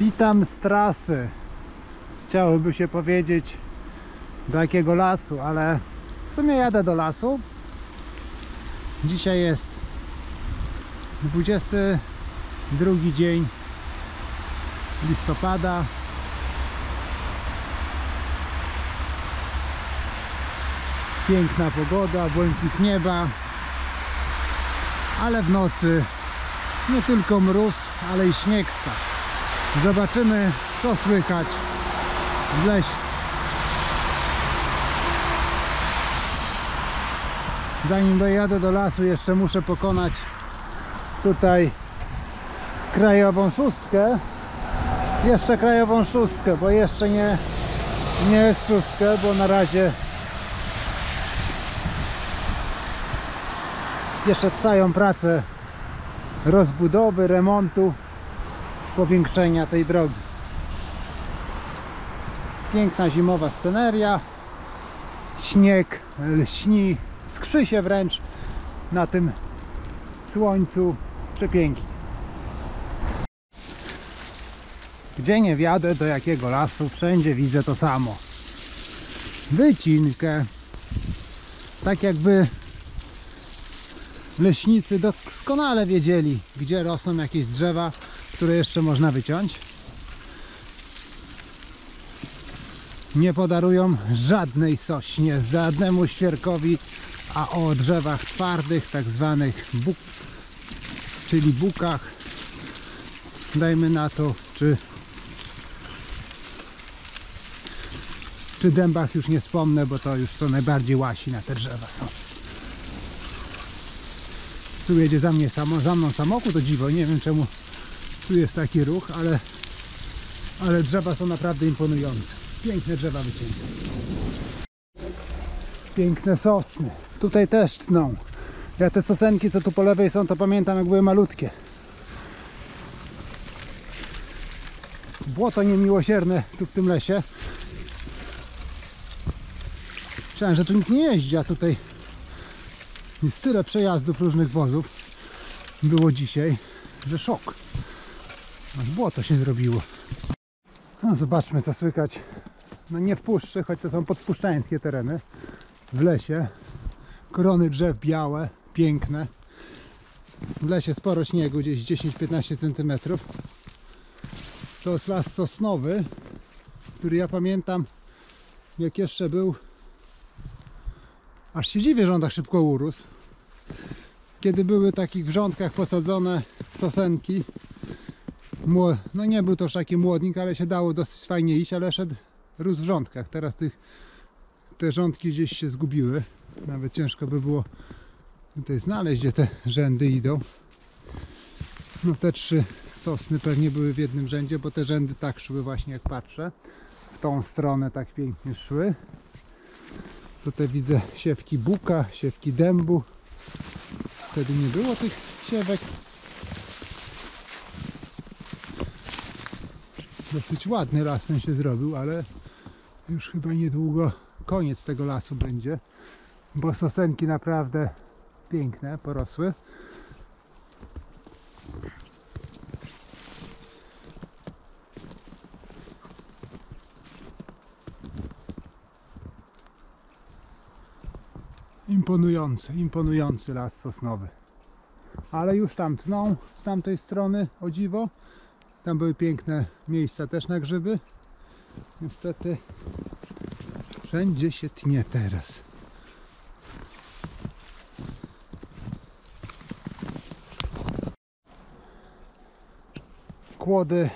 Witam z trasy. Chciałoby się powiedzieć do jakiego lasu, ale w sumie jadę do lasu. Dzisiaj jest 22 dzień listopada. Piękna pogoda, błękit nieba, ale w nocy nie tylko mróz, ale i śnieg spadł. Zobaczymy co słychać w lesie. Zanim dojadę do lasu jeszcze muszę pokonać tutaj krajową szóstkę. Jeszcze krajową szóstkę, bo jeszcze nie, nie jest szóstkę, bo na razie jeszcze trwają prace rozbudowy, remontu, powiększenia tej drogi. Piękna zimowa sceneria. Śnieg lśni, skrzy się wręcz na tym słońcu. Przepięknie. Gdzie nie wjadę, do jakiego lasu, wszędzie widzę to samo. Wycinkę. Tak jakby leśnicy doskonale wiedzieli, gdzie rosną jakieś drzewa, które jeszcze można wyciąć. Nie podarują żadnej sośnie, żadnemu świerkowi, a o drzewach twardych, tak zwanych buk, czyli bukach, dajmy na to, czy czy dębach już nie wspomnę, bo to już co najbardziej łasi na te drzewa są. Tu jedzie za, mnie samo, za mną samochód, to dziwo, nie wiem czemu tu jest taki ruch, ale, ale drzewa są naprawdę imponujące. Piękne drzewa wycięte. Piękne sosny. Tutaj też tną. Ja te sosenki, co tu po lewej są, to pamiętam jak były malutkie. Błoto niemiłosierne tu w tym lesie. Myślałem, że tu nikt nie jeździ, a tutaj jest tyle przejazdów różnych wozów było dzisiaj, że szok. Błoto się zrobiło. No, zobaczmy co słychać. No nie w puszczy, choć to są podpuszczańskie tereny. W lesie. Krony drzew białe, piękne. W lesie sporo śniegu, gdzieś 10-15 cm. To jest las sosnowy, który ja pamiętam jak jeszcze był aż się dziwię, że on tak szybko urósł kiedy były w takich posadzone sosenki no nie był to taki młodnik, ale się dało dosyć fajnie iść, ale szedł rósł w rządkach. Teraz tych, te rządki gdzieś się zgubiły. Nawet ciężko by było tutaj znaleźć, gdzie te rzędy idą. No te trzy sosny pewnie były w jednym rzędzie, bo te rzędy tak szły właśnie jak patrzę. W tą stronę tak pięknie szły. Tutaj widzę siewki buka, siewki dębu. Wtedy nie było tych siewek. Dosyć ładny las ten się zrobił, ale już chyba niedługo koniec tego lasu będzie, bo sosenki naprawdę piękne, porosły. Imponujący, imponujący las sosnowy. Ale już tam tną z tamtej strony, o dziwo. Tam były piękne miejsca też na grzyby. Niestety wszędzie się tnie teraz. Kłody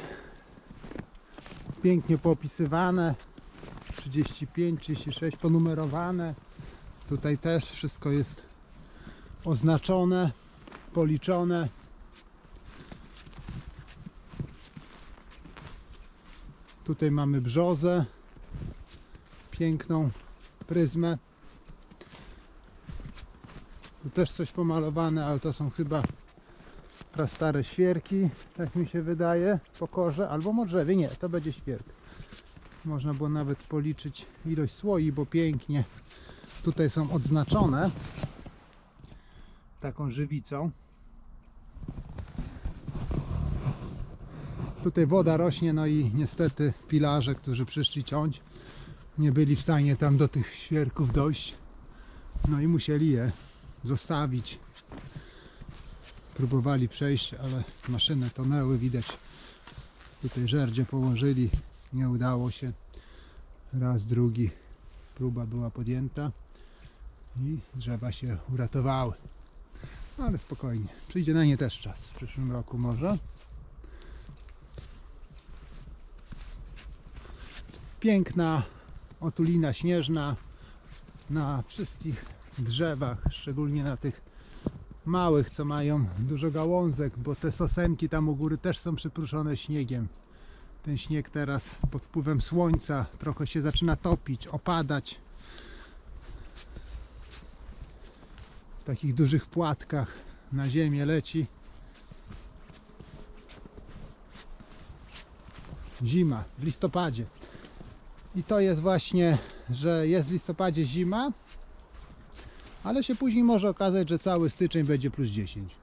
pięknie popisywane. 35, 36 ponumerowane. Tutaj też wszystko jest oznaczone, policzone. Tutaj mamy brzozę, piękną pryzmę. Tu też coś pomalowane, ale to są chyba prastare świerki, tak mi się wydaje, po korze, albo modrzewie, nie, to będzie świerk. Można było nawet policzyć ilość słoi, bo pięknie tutaj są odznaczone taką żywicą Tutaj woda rośnie, no i niestety pilarze, którzy przyszli ciąć, nie byli w stanie tam do tych świerków dojść. No i musieli je zostawić. Próbowali przejść, ale maszyny tonęły, widać. Tutaj żerdzie położyli, nie udało się. Raz, drugi, próba była podjęta i drzewa się uratowały. Ale spokojnie, przyjdzie na nie też czas w przyszłym roku może. Piękna otulina śnieżna na wszystkich drzewach, szczególnie na tych małych, co mają dużo gałązek, bo te sosenki tam u góry też są przypruszone śniegiem. Ten śnieg teraz pod wpływem słońca trochę się zaczyna topić, opadać. W takich dużych płatkach na ziemię leci. Zima w listopadzie. I to jest właśnie, że jest w listopadzie zima, ale się później może okazać, że cały styczeń będzie plus 10.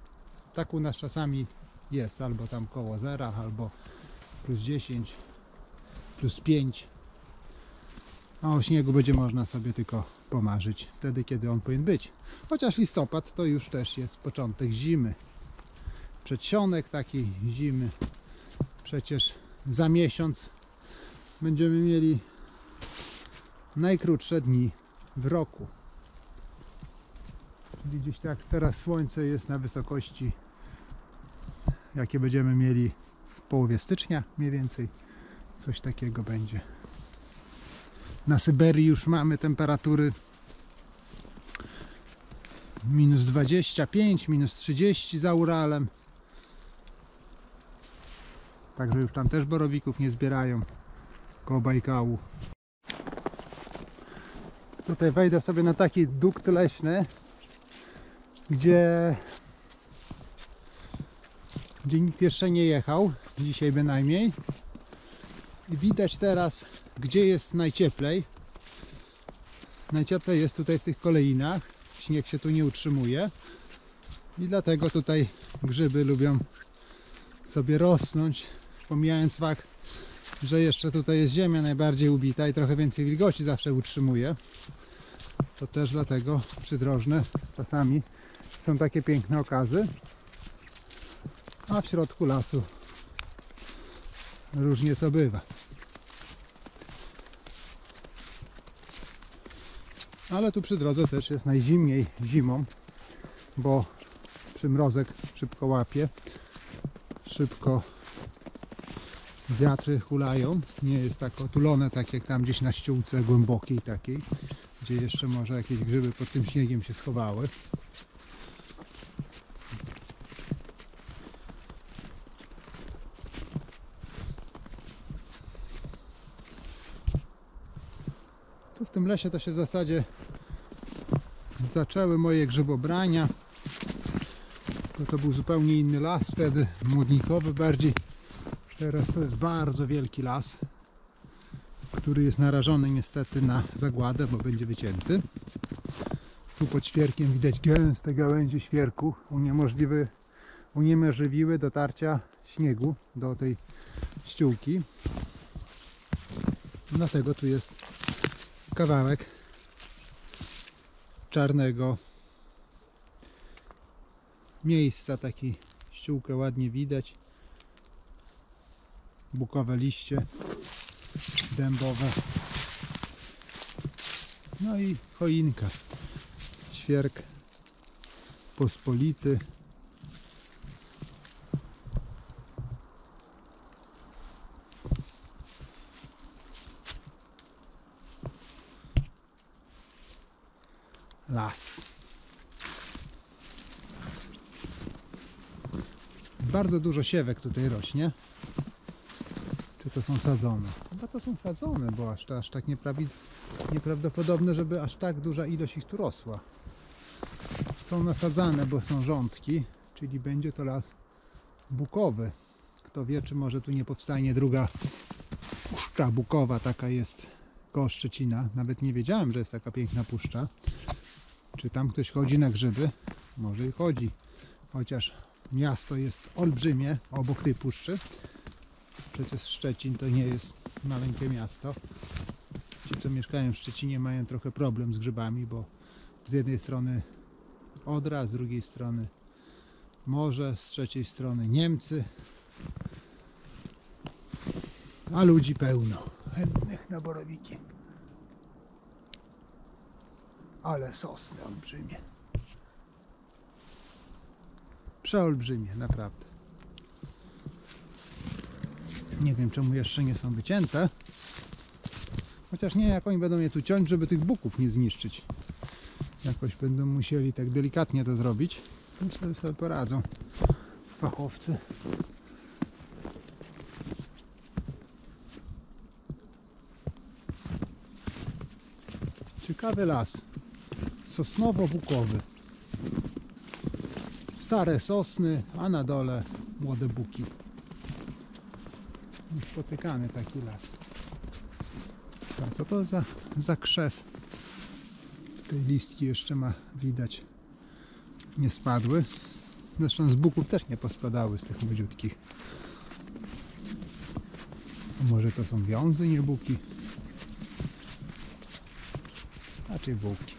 Tak u nas czasami jest, albo tam koło zera, albo plus 10, plus 5. A o śniegu będzie można sobie tylko pomarzyć wtedy, kiedy on powinien być. Chociaż listopad to już też jest początek zimy. Przedsionek takiej zimy. Przecież za miesiąc będziemy mieli najkrótsze dni w roku. Czyli gdzieś tak teraz słońce jest na wysokości jakie będziemy mieli w połowie stycznia mniej więcej. Coś takiego będzie. Na Syberii już mamy temperatury minus 25, minus 30 za Uralem. Także już tam też borowików nie zbierają koło Bajkału. Tutaj wejdę sobie na taki dukt leśny, gdzie, gdzie nikt jeszcze nie jechał, dzisiaj bynajmniej. I widać teraz, gdzie jest najcieplej. Najcieplej jest tutaj w tych kolejnach. Śnieg się tu nie utrzymuje. I dlatego tutaj grzyby lubią sobie rosnąć, pomijając fakt, że jeszcze tutaj jest ziemia najbardziej ubita i trochę więcej wilgoci zawsze utrzymuje. To też dlatego przydrożne czasami są takie piękne okazy. A w środku lasu różnie to bywa. Ale tu przy drodze też jest najzimniej zimą, bo przymrozek szybko łapie, szybko wiatry hulają, nie jest tak otulone tak jak tam gdzieś na ściółce głębokiej takiej, gdzie jeszcze może jakieś grzyby pod tym śniegiem się schowały. Tu w tym lesie to się w zasadzie zaczęły moje grzybobrania. To, to był zupełnie inny las wtedy, młodnikowy bardziej. Teraz to jest bardzo wielki las, który jest narażony niestety na zagładę, bo będzie wycięty. Tu pod świerkiem widać gęste gałęzie świerku, uniemożliwy, uniemożliwiły dotarcia śniegu do tej ściółki. Dlatego tu jest kawałek czarnego miejsca, taki ściółkę ładnie widać bukowe liście dębowe. No i choinka. Świerk pospolity. Las. Bardzo dużo siewek tutaj rośnie to są sadzone? Chyba to są sadzone, bo aż, aż tak nieprawdopodobne, żeby aż tak duża ilość ich tu rosła. Są nasadzane, bo są rządki, czyli będzie to las bukowy. Kto wie, czy może tu nie powstanie druga puszcza bukowa, taka jest koło Szczecina. Nawet nie wiedziałem, że jest taka piękna puszcza. Czy tam ktoś chodzi na grzyby? Może i chodzi. Chociaż miasto jest olbrzymie obok tej puszczy Przecież Szczecin to nie jest maleńkie miasto. Ci, co mieszkają w Szczecinie, mają trochę problem z grzybami, bo z jednej strony Odra, z drugiej strony morze, z trzeciej strony Niemcy. A ludzi pełno. Chętnych na borowiki. Ale sosny olbrzymie. Przeolbrzymie, naprawdę. Nie wiem czemu jeszcze nie są wycięte. Chociaż nie, jak oni będą je tu ciąć, żeby tych buków nie zniszczyć. Jakoś będą musieli tak delikatnie to zrobić. Myślę, że sobie poradzą fachowcy. Ciekawy las. Sosnowo-bukowy. Stare sosny, a na dole młode buki. Spotykany taki las. A co to za, za krzew? Tej listki jeszcze ma widać. Nie spadły. Zresztą z buków też nie pospadały z tych młodziutkich. A może to są wiązy, nie buki? Raczej bułki.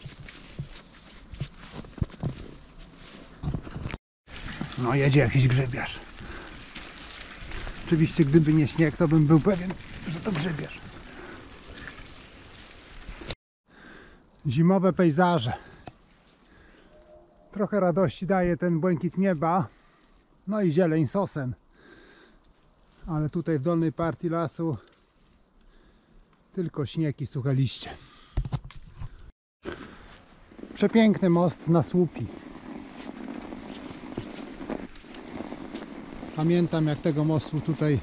No jedzie jakiś grzybiarz. Oczywiście gdyby nie śnieg, to bym był pewien, że to grzybiarz. Zimowe pejzaże. Trochę radości daje ten błękit nieba, no i zieleń sosen. Ale tutaj w dolnej partii lasu tylko śnieg i suche liście. Przepiękny most na słupi. Pamiętam jak tego mostu tutaj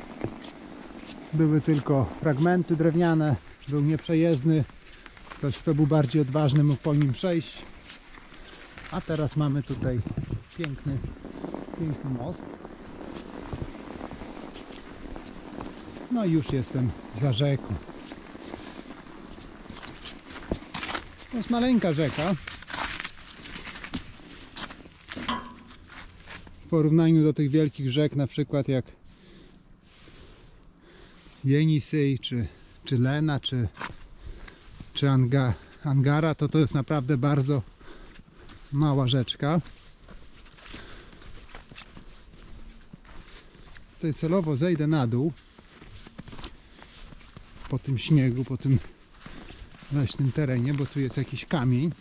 były tylko fragmenty drewniane, był nieprzejezdny. Ktoś kto był bardziej odważny mógł po nim przejść. A teraz mamy tutaj piękny, piękny most. No i już jestem za rzeką. To jest maleńka rzeka. Porównaniu do tych wielkich rzek, na przykład jak Jenisej, czy, czy Lena, czy, czy Anga, Angara, to to jest naprawdę bardzo mała rzeczka. Tutaj celowo zejdę na dół po tym śniegu, po tym leśnym terenie, bo tu jest jakiś kamień.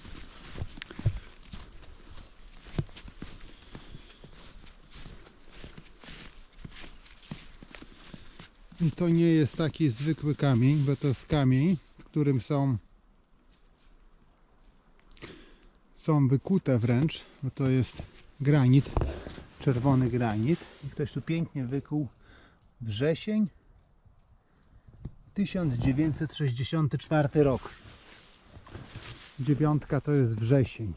To nie jest taki zwykły kamień, bo to jest kamień, w którym są są wykute wręcz, bo to jest granit, czerwony granit. I ktoś tu pięknie wykuł wrzesień 1964 rok. Dziewiątka to jest wrzesień.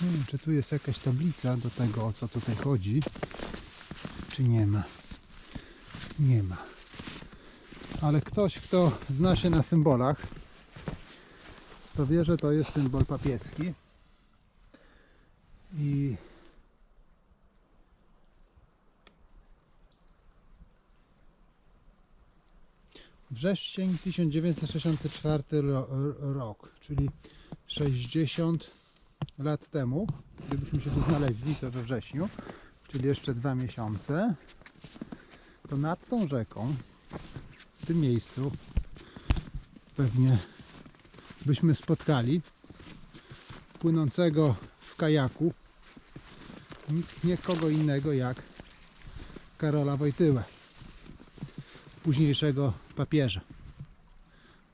Nie wiem, czy tu jest jakaś tablica do tego, o co tutaj chodzi. Czy nie ma? Nie ma. Ale ktoś, kto zna się na symbolach, to wie, że to jest symbol papieski. I wrzesień 1964 ro- rok, czyli 60 lat temu, gdybyśmy się tu znaleźli, to we wrześniu, czyli jeszcze dwa miesiące, to nad tą rzeką, w tym miejscu, pewnie byśmy spotkali płynącego w kajaku nie kogo innego jak Karola Wojtyłę, późniejszego papieża.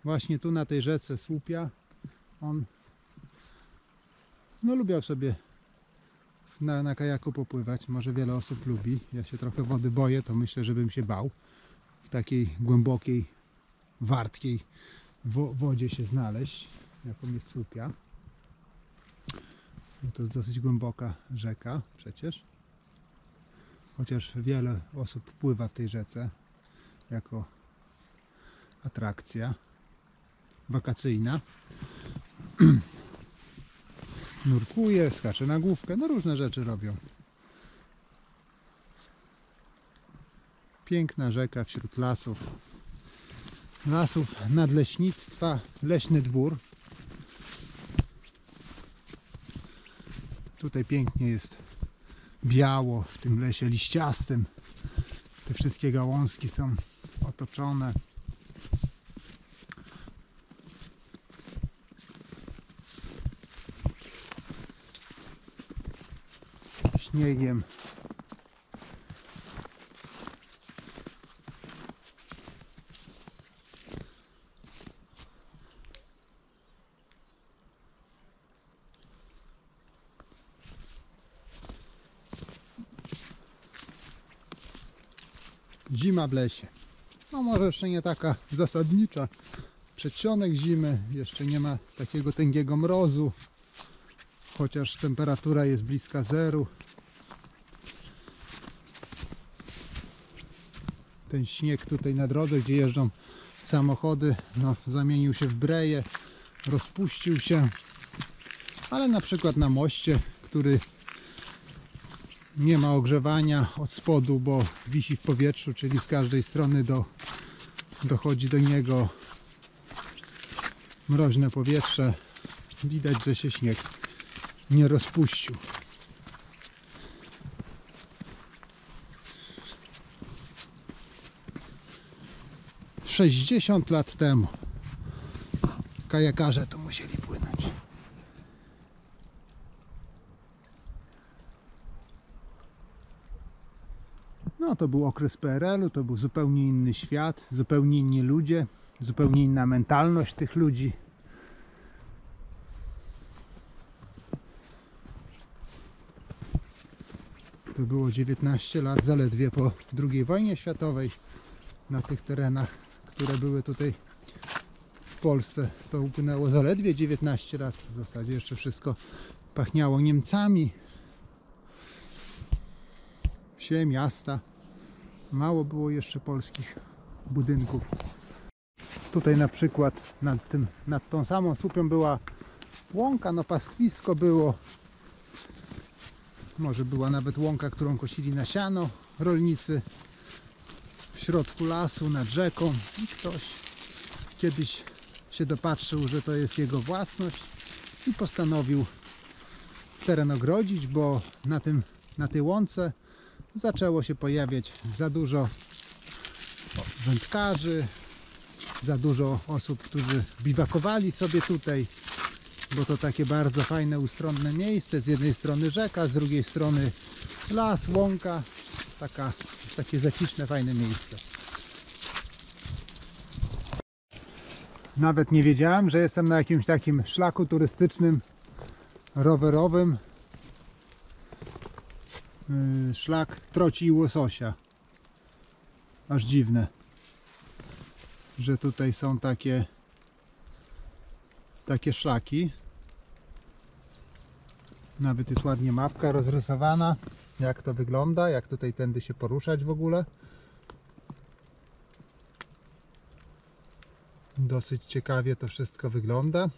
Właśnie tu na tej rzece Słupia on no lubiał sobie na, na kajaku popływać. Może wiele osób lubi. Ja się trochę wody boję, to myślę, żebym się bał w takiej głębokiej, wartkiej wo wodzie się znaleźć, jaką jest Słupia. No to jest dosyć głęboka rzeka przecież. Chociaż wiele osób pływa w tej rzece jako atrakcja wakacyjna. Nurkuje, skacze na główkę, no różne rzeczy robią. Piękna rzeka wśród lasów. Lasów nadleśnictwa, leśny dwór. Tutaj pięknie jest biało w tym lesie liściastym. Te wszystkie gałązki są otoczone. Śniegiem. Zima w lesie. No może jeszcze nie taka zasadnicza. Przedsionek zimy, jeszcze nie ma takiego tęgiego mrozu. Chociaż temperatura jest bliska zeru. Ten śnieg tutaj na drodze, gdzie jeżdżą samochody, no, zamienił się w breje, rozpuścił się. Ale na przykład na moście, który nie ma ogrzewania od spodu, bo wisi w powietrzu, czyli z każdej strony do, dochodzi do niego mroźne powietrze. Widać, że się śnieg nie rozpuścił. Sześćdziesiąt lat temu kajakarze tu musieli płynąć. No to był okres PRL-u, to był zupełnie inny świat, zupełnie inni ludzie, zupełnie inna mentalność tych ludzi. To było 19 lat, zaledwie po II wojnie światowej na tych terenach, które były tutaj w Polsce. To upłynęło zaledwie 19 lat. W zasadzie jeszcze wszystko pachniało Niemcami. Wsie, miasta. Mało było jeszcze polskich budynków. Tutaj na przykład nad, tym, nad tą samą słupią była łąka, no pastwisko było. Może była nawet łąka, którą kosili na siano rolnicy w środku lasu, nad rzeką i ktoś kiedyś się dopatrzył, że to jest jego własność i postanowił teren ogrodzić, bo na, tym, na tej łące zaczęło się pojawiać za dużo wędkarzy, za dużo osób, którzy biwakowali sobie tutaj, bo to takie bardzo fajne, ustronne miejsce. Z jednej strony rzeka, z drugiej strony las, łąka. Taka, takie zaciszne, fajne miejsce. Nawet nie wiedziałem, że jestem na jakimś takim szlaku turystycznym, rowerowym. Yy, Szlak troci i łososia. Aż dziwne, że tutaj są takie takie szlaki. Nawet jest ładnie mapka rozrysowana, jak to wygląda, jak tutaj tędy się poruszać w ogóle. Dosyć ciekawie to wszystko wygląda.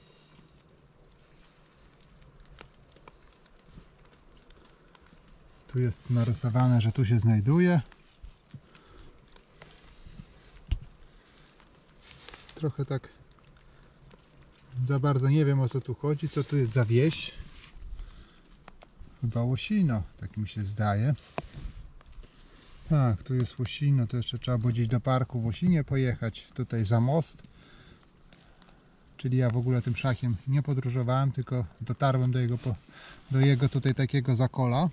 Tu jest narysowane, że tu się znajduje. Trochę tak za bardzo nie wiem o co tu chodzi, co tu jest za wieś. Chyba Łosino, tak mi się zdaje. Tak, tu jest Łosino, to jeszcze trzeba było gdzieś do parku w Łosinie pojechać, tutaj za most. Czyli ja w ogóle tym szakiem nie podróżowałem, tylko dotarłem do jego, do jego tutaj takiego zakola.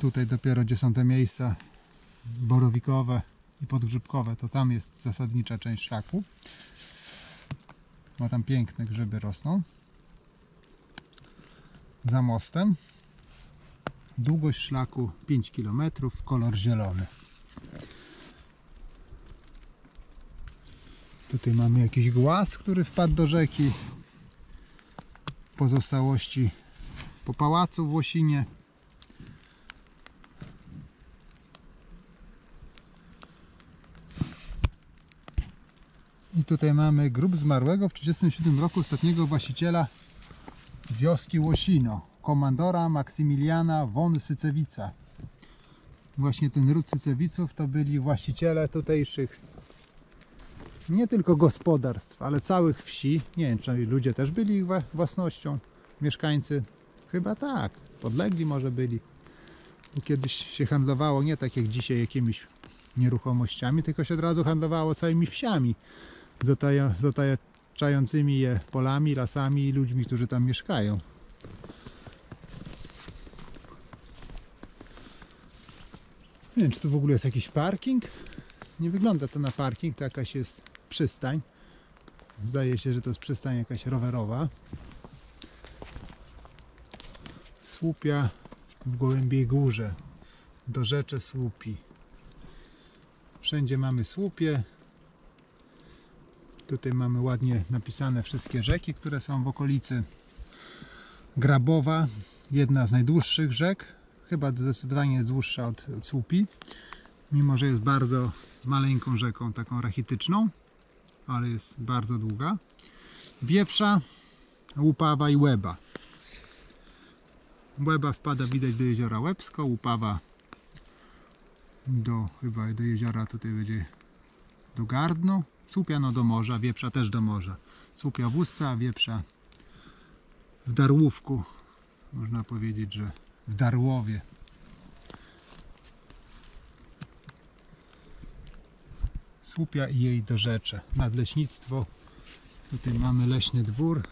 Tutaj dopiero gdzie są te miejsca borowikowe i podgrzybkowe, to tam jest zasadnicza część szlaku. Ma tam piękne grzyby rosną. Za mostem. Długość szlaku 5 km, kolor zielony. Tutaj mamy jakiś głaz, który wpadł do rzeki. Pozostałości po pałacu w Łosinie. I tutaj mamy grób zmarłego w 1937 roku ostatniego właściciela wioski Łosino, komandora Maksymiliana von Sycewica. właśnie ten ród Cycewiców to byli właściciele tutejszych nie tylko gospodarstw, ale całych wsi. Nie wiem, czy ludzie też byli ich wła- własnością, mieszkańcy. Chyba tak, podlegli może byli. Bo Kiedyś się handlowało nie tak jak dzisiaj jakimiś nieruchomościami, tylko się od razu handlowało całymi wsiami, zataja- zataczającymi je polami, lasami i ludźmi, którzy tam mieszkają. Nie wiem, czy tu w ogóle jest jakiś parking. Nie wygląda to na parking, to jakaś jest przystań. Zdaje się, że to jest przystań jakaś rowerowa. Słupia w Gołębiej Górze. Do rzeczy słupi. Wszędzie mamy słupie. Tutaj mamy ładnie napisane wszystkie rzeki, które są w okolicy. Grabowa, jedna z najdłuższych rzek. Chyba zdecydowanie jest dłuższa od, od słupi. Mimo, że jest bardzo maleńką rzeką, taką rachityczną, ale jest bardzo długa. Wieprza, Łupawa i Łeba. Łeba wpada widać do jeziora Łebsko, Łupawa do chyba do jeziora tutaj będzie do Gardno, Słupia no do morza, Wieprza też do morza. Słupia w Ustce, a Wieprza w Darłówku. Można powiedzieć, że w Darłowie. Słupia i jej dorzecze. Nadleśnictwo. Tutaj mamy leśny dwór.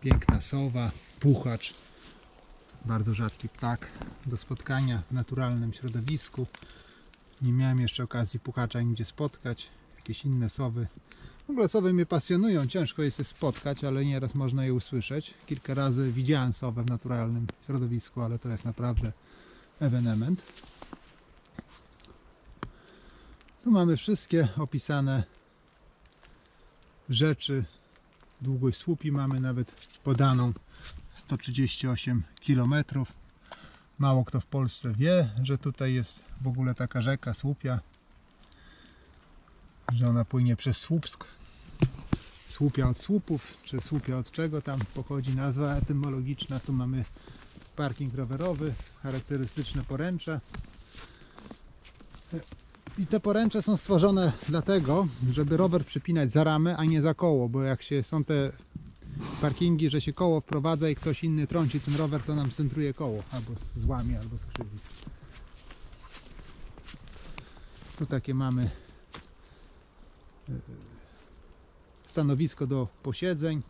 Piękna sowa, puchacz. Bardzo rzadki ptak do spotkania w naturalnym środowisku. Nie miałem jeszcze okazji puchacza nigdzie spotkać. Jakieś inne sowy. W ogóle sowy mnie pasjonują. Ciężko jest je spotkać, ale nieraz można je usłyszeć. Kilka razy widziałem sowę w naturalnym środowisku, ale to jest naprawdę ewenement. Tu mamy wszystkie opisane rzeczy. Długość słupi mamy nawet podaną 138 km. Mało kto w Polsce wie, że tutaj jest w ogóle taka rzeka Słupia, że ona płynie przez Słupsk. Słupia od słupów, czy słupia od czego tam pochodzi nazwa etymologiczna. Tu mamy parking rowerowy, charakterystyczne poręcze. I te poręcze są stworzone dlatego, żeby rower przypinać za ramę, a nie za koło, bo jak się są te parkingi, że się koło wprowadza i ktoś inny trąci ten rower, to nam centruje koło, albo złamie, albo skrzywi. Tu takie mamy stanowisko do posiedzeń.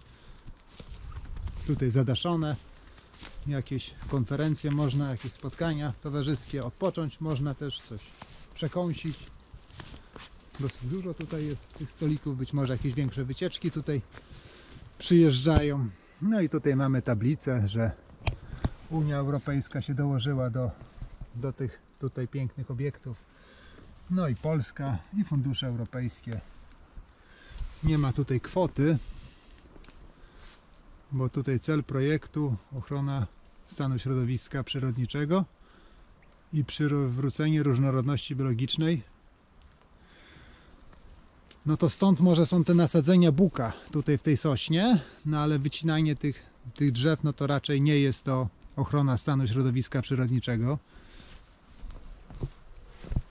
Tutaj zadaszone. Jakieś konferencje można, jakieś spotkania towarzyskie, odpocząć można też coś przekąsić. Dosyć dużo tutaj jest tych stolików, być może jakieś większe wycieczki tutaj przyjeżdżają. No i tutaj mamy tablicę, że Unia Europejska się dołożyła do, do tych tutaj pięknych obiektów. No i Polska i fundusze europejskie. Nie ma tutaj kwoty, bo tutaj cel projektu ochrona stanu środowiska przyrodniczego i przywrócenie różnorodności biologicznej. No to stąd może są te nasadzenia buka tutaj w tej sośnie, no ale wycinanie tych, tych drzew, no to raczej nie jest to ochrona stanu środowiska przyrodniczego.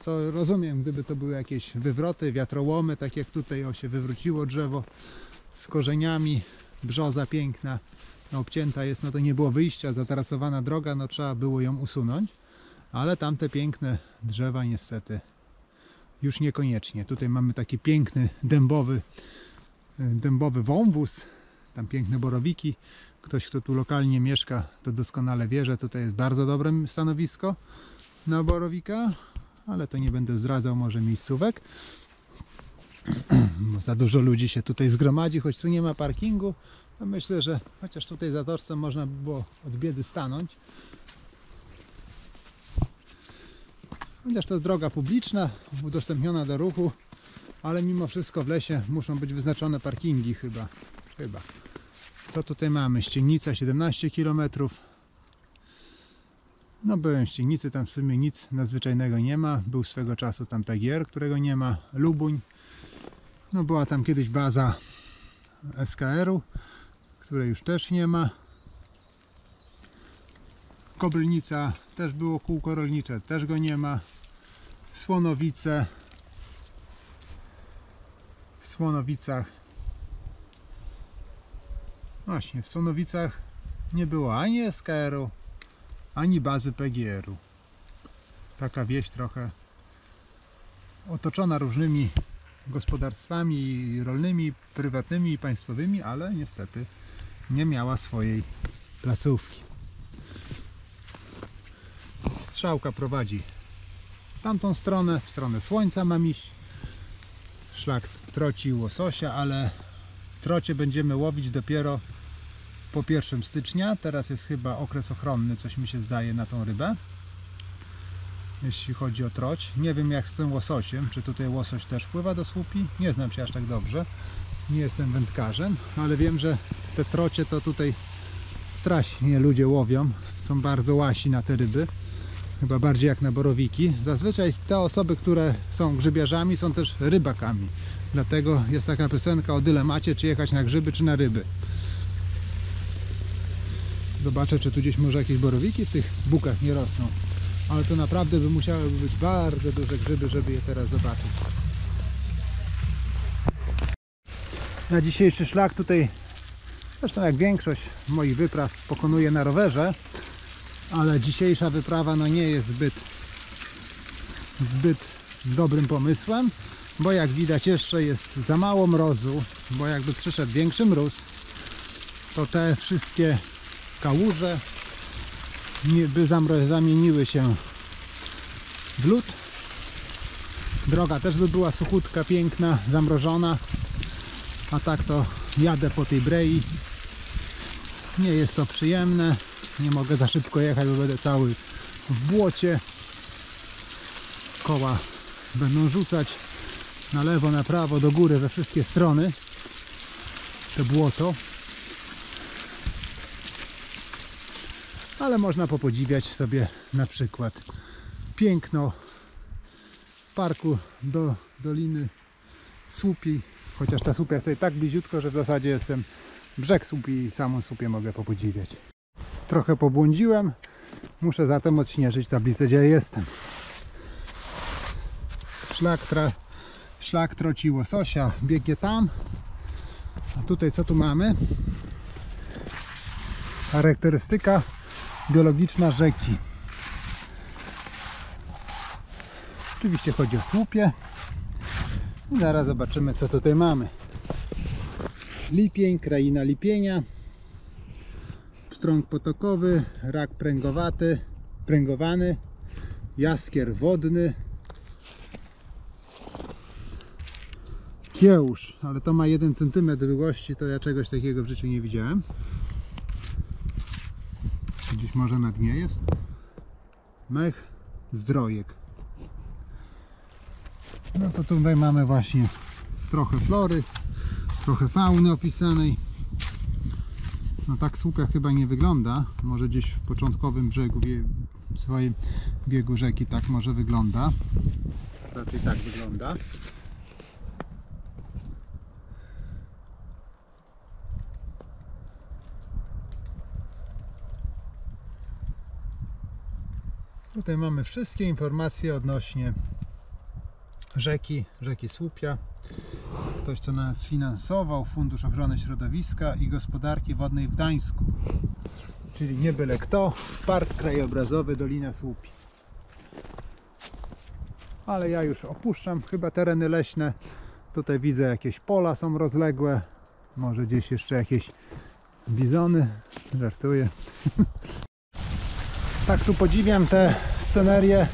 Co rozumiem, gdyby to były jakieś wywroty, wiatrołomy, tak jak tutaj o się wywróciło drzewo z korzeniami, brzoza piękna, no, obcięta jest, no to nie było wyjścia, zatarasowana droga, no trzeba było ją usunąć. Ale tamte piękne drzewa niestety już niekoniecznie. Tutaj mamy taki piękny dębowy, e, dębowy wąwóz, tam piękne borowiki. Ktoś, kto tu lokalnie mieszka, to doskonale wie, że tutaj jest bardzo dobre stanowisko na borowika, ale to nie będę zdradzał może miejscówek. Za dużo ludzi się tutaj zgromadzi, choć tu nie ma parkingu. To myślę, że chociaż tutaj za torsem można by było od biedy stanąć. Chociaż to jest droga publiczna, udostępniona do ruchu, ale mimo wszystko w lesie muszą być wyznaczone parkingi chyba. chyba. Co tutaj mamy? Ściennica 17 km. No byłem w Ściennicy, tam w sumie nic nadzwyczajnego nie ma. Był swego czasu tam PGR, którego nie ma. Lubuń. No była tam kiedyś baza SKR-u, której już też nie ma. Kobylnica też było kółko rolnicze, też go nie ma. Słonowice. W Słonowicach. Właśnie, w Słonowicach nie było ani SKR-u, ani bazy PGR-u. Taka wieś trochę otoczona różnymi gospodarstwami rolnymi, prywatnymi i państwowymi, ale niestety nie miała swojej placówki. Strzałka prowadzi w tamtą stronę, w stronę słońca mam iść. Szlak troci łososia, ale trocie będziemy łowić dopiero po 1 stycznia. Teraz jest chyba okres ochronny, coś mi się zdaje na tą rybę. Jeśli chodzi o troć. Nie wiem jak z tym łososiem, czy tutaj łosoś też wpływa do słupi. Nie znam się aż tak dobrze. Nie jestem wędkarzem, ale wiem, że te trocie to tutaj strasznie ludzie łowią. Są bardzo łasi na te ryby. Chyba bardziej jak na borowiki. Zazwyczaj te osoby, które są grzybiarzami, są też rybakami. Dlatego jest taka piosenka o dylemacie, czy jechać na grzyby, czy na ryby. Zobaczę, czy tu gdzieś może jakieś borowiki w tych bukach nie rosną. Ale to naprawdę by musiały być bardzo duże grzyby, żeby je teraz zobaczyć. Na dzisiejszy szlak tutaj, zresztą jak większość moich wypraw pokonuję na rowerze, ale dzisiejsza wyprawa no nie jest zbyt zbyt dobrym pomysłem, bo jak widać jeszcze jest za mało mrozu, bo jakby przyszedł większy mróz, to te wszystkie kałuże by zamieniły się w lód. Droga też by była suchutka, piękna, zamrożona, a tak to jadę po tej brei. Nie jest to przyjemne, nie mogę za szybko jechać, bo będę cały w błocie. Koła będą rzucać na lewo, na prawo, do góry, we wszystkie strony. To błoto. Ale można popodziwiać sobie na przykład piękno parku do Doliny Słupi. Chociaż ta słupia jest tak bliziutko, że w zasadzie jestem brzeg Słupi i samą słupię mogę popodziwiać. Trochę pobłądziłem. Muszę zatem odśnieżyć tablicę, gdzie jestem. Szlak, tra... Szlak troci łososia biegnie tam. A tutaj co tu mamy? Charakterystyka biologiczna rzeki. Oczywiście chodzi o słupie. I zaraz zobaczymy co tutaj mamy. Lipień, kraina lipienia. Pstrąg potokowy, rak pręgowaty, pręgowany, jaskier wodny, kiełż, ale to ma 1 cm długości, to ja czegoś takiego w życiu nie widziałem. Gdzieś może na dnie jest. Mech zdrojek. No to tutaj mamy właśnie trochę flory, trochę fauny opisanej. No tak słupia chyba nie wygląda. Może gdzieś w początkowym brzegu, bie, swoim biegu rzeki tak może wygląda. Raczej tak wygląda. Tutaj mamy wszystkie informacje odnośnie rzeki, rzeki Słupia. Ktoś, kto nas finansował, Fundusz Ochrony Środowiska i Gospodarki Wodnej w Gdańsku. Czyli nie byle kto, Park Krajobrazowy Dolina Słupi. Ale ja już opuszczam chyba tereny leśne. Tutaj widzę jakieś pola są rozległe. Może gdzieś jeszcze jakieś bizony. Żartuję. tak tu podziwiam te scenerię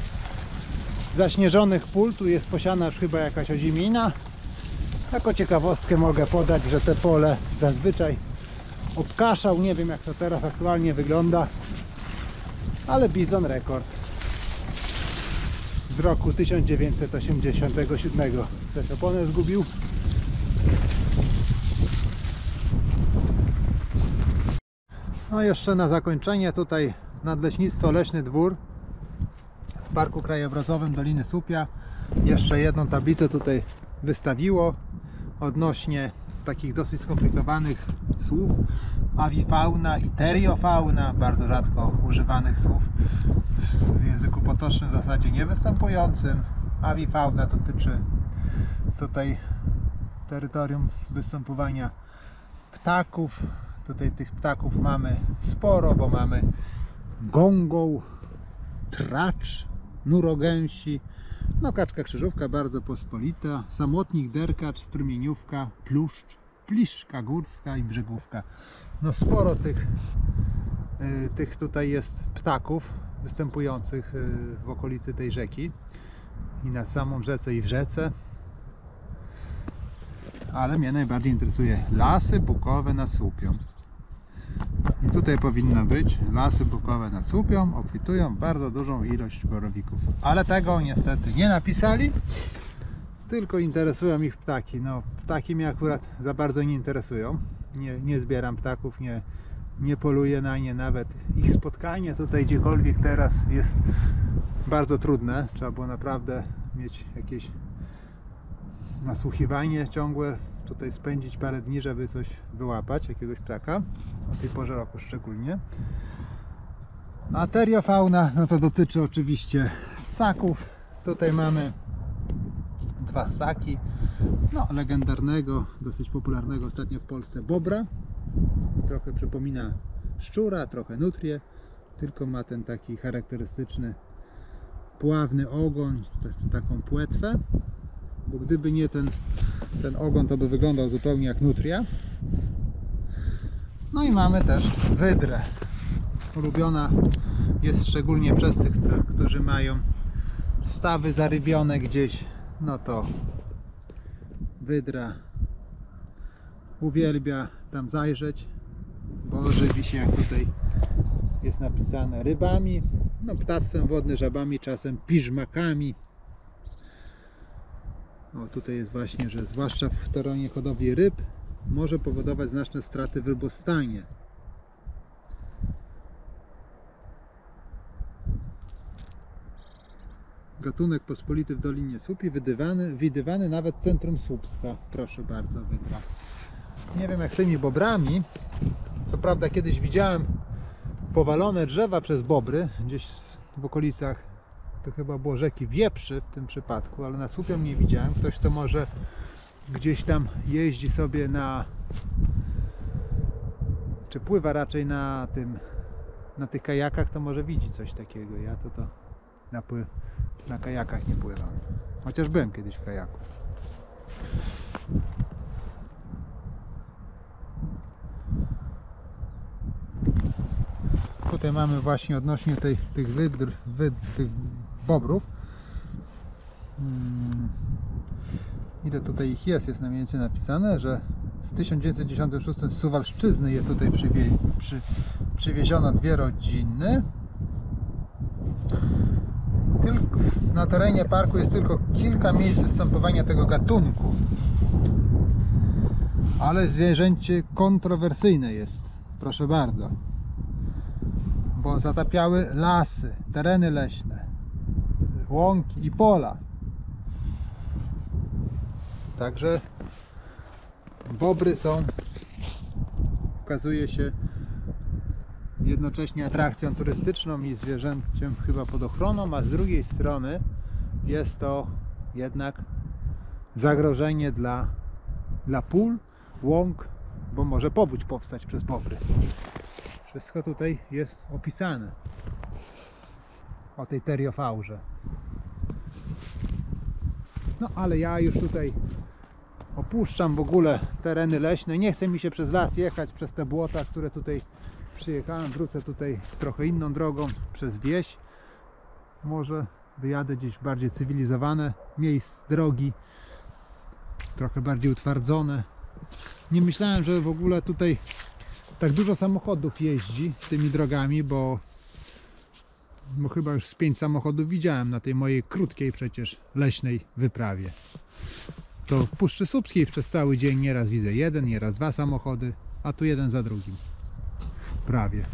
zaśnieżonych pól. Tu jest posiana już chyba jakaś ozimina. Jako ciekawostkę mogę podać, że te pole zazwyczaj obkaszał. Nie wiem jak to teraz aktualnie wygląda. Ale bizon rekord z roku 1987. Też oponę zgubił. No jeszcze na zakończenie tutaj Nadleśnictwo Leśny Dwór w Parku Krajobrazowym Doliny Słupia. Jeszcze jedną tablicę tutaj wystawiło odnośnie takich dosyć skomplikowanych słów. Awifauna i teriofauna, bardzo rzadko używanych słów w języku potocznym w zasadzie nie występującym. Awifauna dotyczy tutaj terytorium występowania ptaków. Tutaj tych ptaków mamy sporo, bo mamy gągą, tracz, nurogęsi, no kaczka krzyżówka bardzo pospolita, samotnik, derkacz, strumieniówka, pluszcz, pliszka górska i brzegówka. No sporo tych, y, tych tutaj jest ptaków występujących y, w okolicy tej rzeki i nad samą rzece i w rzece. Ale mnie najbardziej interesuje lasy bukowe nad Słupią. I tutaj powinno być lasy bukowe nad Słupią obfitują bardzo dużą ilość borowików. Ale tego niestety nie napisali, tylko interesują ich ptaki. No ptaki mnie akurat za bardzo nie interesują. Nie, nie zbieram ptaków, nie, nie poluję na nie nawet. Ich spotkanie tutaj gdziekolwiek teraz jest bardzo trudne. Trzeba było naprawdę mieć jakieś nasłuchiwanie ciągłe, tutaj spędzić parę dni, żeby coś wyłapać, jakiegoś ptaka, o tej porze roku szczególnie. A teriofauna, no to dotyczy oczywiście ssaków. Tutaj mamy dwa ssaki, no legendarnego, dosyć popularnego ostatnio w Polsce bobra. Trochę przypomina szczura, trochę nutrię, tylko ma ten taki charakterystyczny pławny ogon, taką płetwę bo gdyby nie ten, ten ogon, to by wyglądał zupełnie jak nutria. No i mamy też wydrę. Ulubiona jest szczególnie przez tych, którzy mają stawy zarybione gdzieś. No to wydra uwielbia tam zajrzeć, bo żywi się jak tutaj jest napisane rybami, no ptactwem wodnym, żabami, czasem piżmakami. O, tutaj jest właśnie, że zwłaszcza w terenie hodowli ryb może powodować znaczne straty w rybostanie. Gatunek pospolity w Dolinie Słupi, widywany, widywany nawet centrum Słupska. Proszę bardzo, wydra. Nie wiem jak z tymi bobrami. Co prawda kiedyś widziałem powalone drzewa przez bobry gdzieś w okolicach to chyba było rzeki Wieprzy w tym przypadku, ale na słupią nie widziałem. Ktoś to może gdzieś tam jeździ sobie na czy pływa raczej na tym na tych kajakach, to może widzi coś takiego. Ja to to na, pły, na kajakach nie pływam. Chociaż byłem kiedyś w kajaku. Tutaj mamy właśnie odnośnie tej, tych wydr, wyd, tych bobrów. Mm, Ile tutaj ich jest, jest na mniej więcej napisane, że z 1996 z Suwalszczyzny je tutaj przywie, przy, przywieziono dwie rodziny. Tylko, na terenie parku jest tylko kilka miejsc występowania tego gatunku. Ale zwierzęcie kontrowersyjne jest, proszę bardzo bo zatapiały lasy, tereny leśne, łąki i pola. Także bobry są, okazuje się, jednocześnie atrakcją turystyczną i zwierzęciem chyba pod ochroną, a z drugiej strony jest to jednak zagrożenie dla, dla pól, łąk, bo może powódź powstać przez bobry. Wszystko tutaj jest opisane o tej teriofaurze. No ale ja już tutaj opuszczam w ogóle tereny leśne. Nie chce mi się przez las jechać, przez te błota, które tutaj przyjechałem. Wrócę tutaj trochę inną drogą, przez wieś. Może wyjadę gdzieś w bardziej cywilizowane miejsc drogi, trochę bardziej utwardzone. Nie myślałem, że w ogóle tutaj tak dużo samochodów jeździ tymi drogami, bo, bo chyba już z pięć samochodów widziałem na tej mojej krótkiej przecież leśnej wyprawie. To w Puszczy Słupskiej przez cały dzień nieraz widzę jeden, nieraz dwa samochody, a tu jeden za drugim. Prawie.